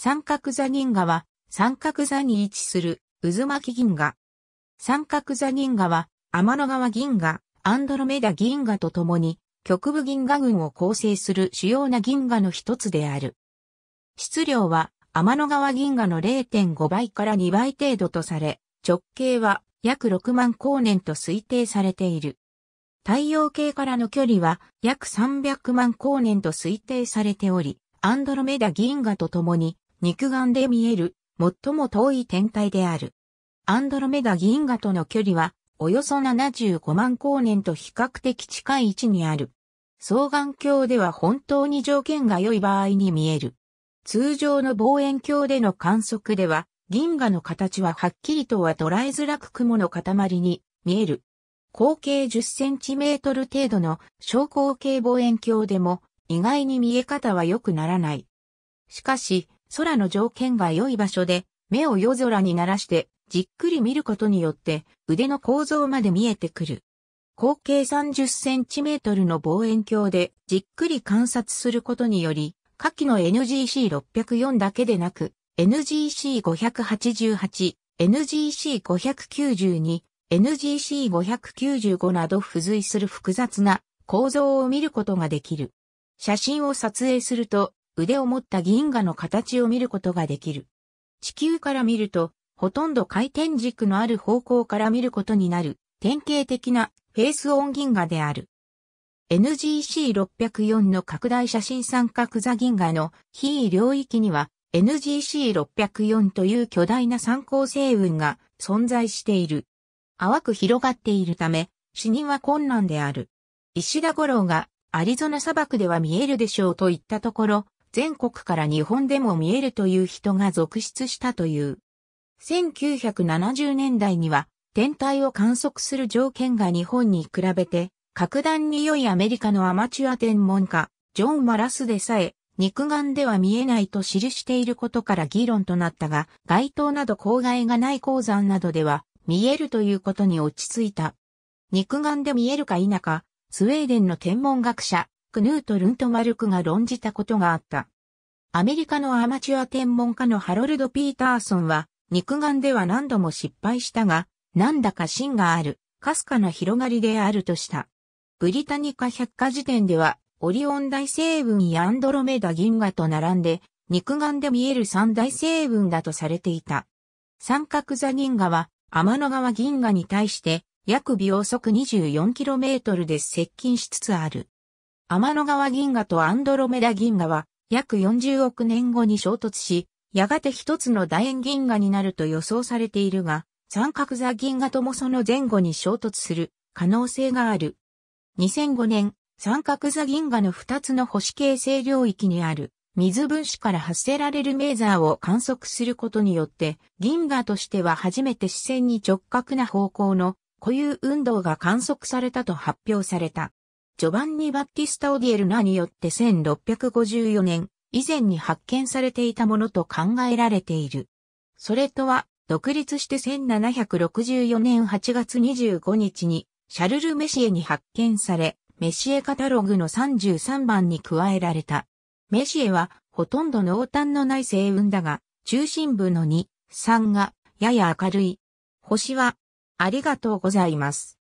三角座銀河は三角座に位置する渦巻銀河。三角座銀河は天の川銀河、アンドロメダ銀河と共に極部銀河群を構成する主要な銀河の一つである。質量は天の川銀河の0.5倍から2倍程度とされ、直径は約6万光年と推定されている。太陽系からの距離は約300万光年と推定されており、アンドロメダ銀河と共に肉眼で見える最も遠い天体である。アンドロメダ銀河との距離はおよそ75万光年と比較的近い位置にある。双眼鏡では本当に条件が良い場合に見える。通常の望遠鏡での観測では銀河の形ははっきりとは捉えづらく雲の塊に見える。口径10センチメートル程度の小口径望遠鏡でも意外に見え方は良くならない。しかし、空の条件が良い場所で目を夜空に鳴らしてじっくり見ることによって腕の構造まで見えてくる。口径30センチメートルの望遠鏡でじっくり観察することにより、下記の NGC604 だけでなく、NGC588、NGC592、NGC595 など付随する複雑な構造を見ることができる。写真を撮影すると腕を持った銀河の形を見ることができる。地球から見るとほとんど回転軸のある方向から見ることになる典型的なフェースオン銀河である。NGC604 の拡大写真三角座銀河の非領域には NGC604 という巨大な三光星雲が存在している。淡く広がっているため、死認は困難である。石田五郎がアリゾナ砂漠では見えるでしょうと言ったところ、全国から日本でも見えるという人が続出したという。1970年代には天体を観測する条件が日本に比べて格段に良いアメリカのアマチュア天文家、ジョン・マラスでさえ肉眼では見えないと記していることから議論となったが、街灯など郊外がない鉱山などでは見えるということに落ち着いた。肉眼で見えるか否か、スウェーデンの天文学者、クヌート・ルントマルクが論じたことがあった。アメリカのアマチュア天文家のハロルド・ピーターソンは、肉眼では何度も失敗したが、なんだか芯がある、かすかな広がりであるとした。ブリタニカ百科事典では、オリオン大星雲やアンドロメダ銀河と並んで、肉眼で見える三大星雲だとされていた。三角座銀河は、天の川銀河に対して、約秒速 24km で接近しつつある。天の川銀河とアンドロメダ銀河は、約40億年後に衝突し、やがて一つの楕円銀河になると予想されているが、三角座銀河ともその前後に衝突する可能性がある。2005年、三角座銀河の2つの星形成領域にある水分子から発せられるメーザーを観測することによって銀河としては初めて視線に直角な方向の固有運動が観測されたと発表された。ジョバンニ・バッティスタ・オディエルナによって1654年以前に発見されていたものと考えられている。それとは独立して1764年8月25日にシャルル・メシエに発見され、メシエカタログの33番に加えられた。メシエはほとんど濃淡のない星雲だが、中心部の2、3がやや明るい。星は、ありがとうございます。